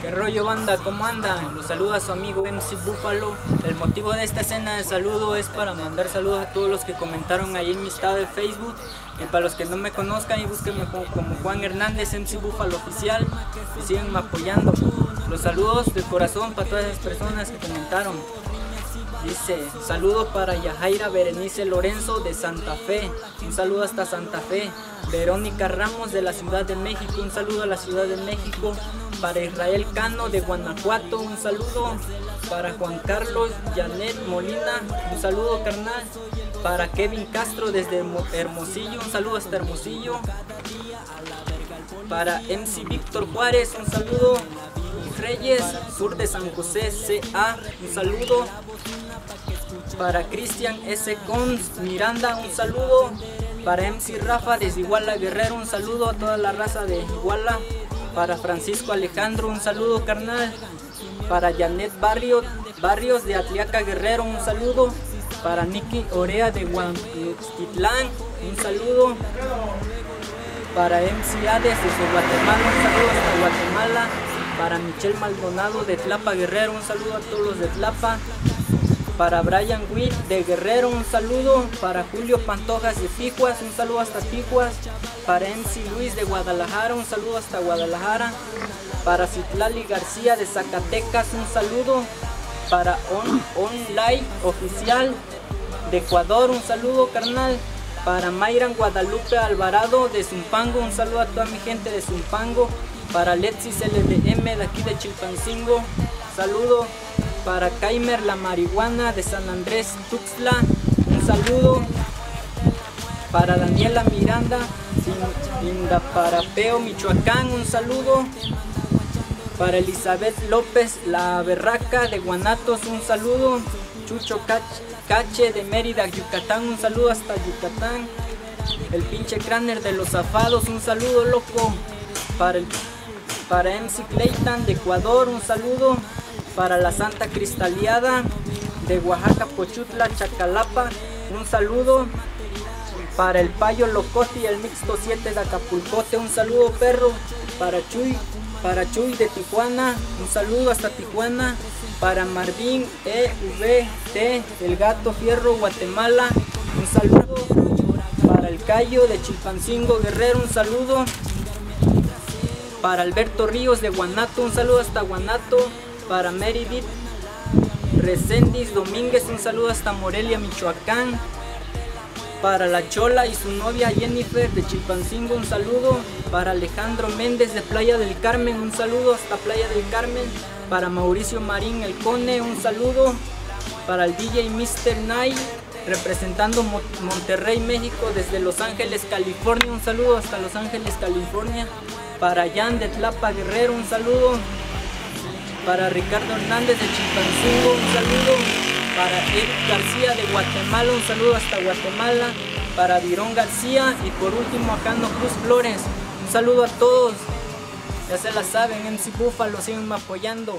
¿Qué rollo banda? ¿Cómo andan? Los saluda su amigo MC Búfalo. El motivo de esta escena de saludo es para mandar saludos a todos los que comentaron ahí en mi estado de Facebook. Y para los que no me conozcan y búsquenme como, Juan Hernández, MC Búfalo Oficial. Y siguen apoyando. Los saludos de corazón para todas esas personas que comentaron. Dice, saludo para Yajaira Berenice Lorenzo de Santa Fe. Un saludo hasta Santa Fe. Verónica Ramos de la Ciudad de México. Un saludo a la Ciudad de México. Para Israel Cano de Guanajuato. Un saludo. Para Juan Carlos Janet Molina. Un saludo carnal. Para Kevin Castro desde Hermosillo. Un saludo hasta Hermosillo. Para MC Víctor Juárez. Un saludo. Reyes, sur de San José, CA, un saludo. Para Cristian S. Cons Miranda, un saludo. Para MC Rafa desde Iguala Guerrero, un saludo a toda la raza de Iguala. Para Francisco Alejandro, un saludo carnal. Para Janet Barrio, Barrios de Atliaca Guerrero, un saludo. Para Nicky Orea de Huantitlán, un saludo. Para MC Hades desde Guatemala, un saludo hasta Guatemala. Para Michelle Maldonado de Tlapa Guerrero, un saludo a todos los de Tlapa. Para Brian Witt de Guerrero, un saludo. Para Julio Pantojas de Picuas, un saludo hasta Picuas. Para MC Luis de Guadalajara, un saludo hasta Guadalajara. Para Citlali García de Zacatecas, un saludo. Para On Online Oficial de Ecuador, un saludo carnal. Para Mayran Guadalupe Alvarado de Zumpango, un saludo a toda mi gente de Zumpango. Para Letsis LDM de aquí de Chilpancingo, saludo. Para Kaimer La Marihuana de San Andrés Tuxtla, un saludo. Para Daniela Miranda, Indaparapeo, Michoacán, un saludo. Para Elizabeth López La Berraca de Guanatos, un saludo. Chucho Cache de Mérida, Yucatán, un saludo hasta Yucatán. El pinche Craner de los Zafados, un saludo loco. Para el para MC Clayton de Ecuador, un saludo. Para la Santa Cristaliada de Oaxaca, Pochutla, Chacalapa, un saludo. Para el Payo Locote y el Mixto 7 de Acapulcote, un saludo perro. Para Chuy, para Chuy de Tijuana, un saludo hasta Tijuana. Para Marvin EVT, el Gato Fierro, Guatemala, un saludo. Para el Cayo de Chilpancingo Guerrero, un saludo. Para Alberto Ríos de Guanato, un saludo hasta Guanato. Para Meredith Recendis Domínguez, un saludo hasta Morelia, Michoacán. Para la Chola y su novia Jennifer de Chilpancingo, un saludo. Para Alejandro Méndez de Playa del Carmen, un saludo hasta Playa del Carmen. Para Mauricio Marín El Cone, un saludo. Para el DJ Mr. Night, representando Monterrey, México, desde Los Ángeles, California, un saludo hasta Los Ángeles, California. Para Jan de Tlapa Guerrero, un saludo. Para Ricardo Hernández de Chilpancingo, un saludo. Para Eric García de Guatemala, un saludo hasta Guatemala. Para Virón García y por último acá no Cruz Flores. Un saludo a todos. Ya se la saben, MC Búfalo, siguen apoyando.